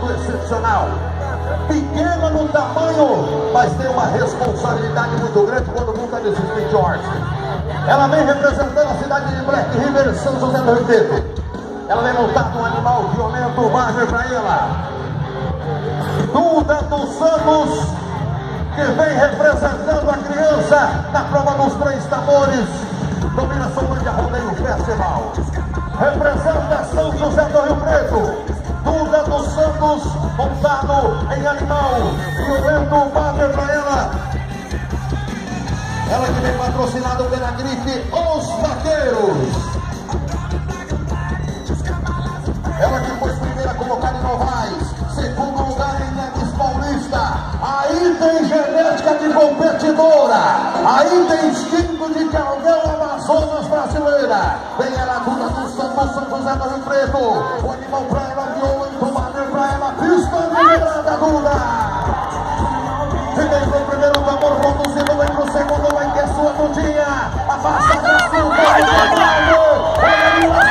salto excepcional. Pequena no tamanho, mas tem uma responsabilidade muito grande quando monta nesse Speed Horse. Ela vem representando a cidade de Black River, São José do Rio Preto. Ela vem montada um animal violento, margem para ela. Duda dos Santos, que vem representando a criança na prova dos três tambores. Dominação Mandia Rodeio Festival. Representa São José do. Santos, montado em animal. Violento, bater para ela. Ela que vem patrocinada pela grife Os Vaqueiros. Ela que foi primeira colocada em Novaes, segundo lugar em Neves Paulista. Aí tem genética de competidora, aí tem instinto de Calvel Amazonas brasileira. Vem ela, Duda do Santos, São José do Rio Preto. O animal pra ela, violento, E pro primeiro tambor, conduzindo, vem pro segundo, vai ter sua Dudinha. A passada, a sua, vai, vai, vai, vai, vai,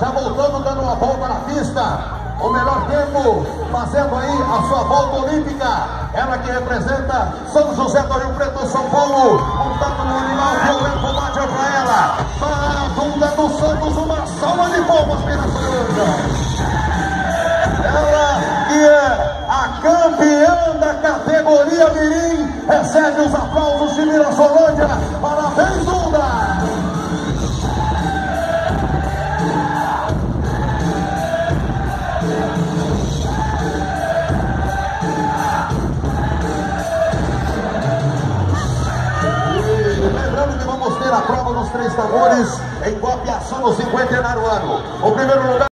já voltando, dando uma volta na pista. O melhor tempo, fazendo aí a sua volta olímpica. Ela que representa São José do Rio Preto, São Paulo. Montando no animal violento, bate para ela. Para a Dunda dos Santos, uma salva de palmas Fernanda. Ela que é a campeã da categoria Mirim, recebe os aplausos de Mirassolândia. A prova dos três tambores em Guapiaçu, no cinquentenário ano. O primeiro lugar.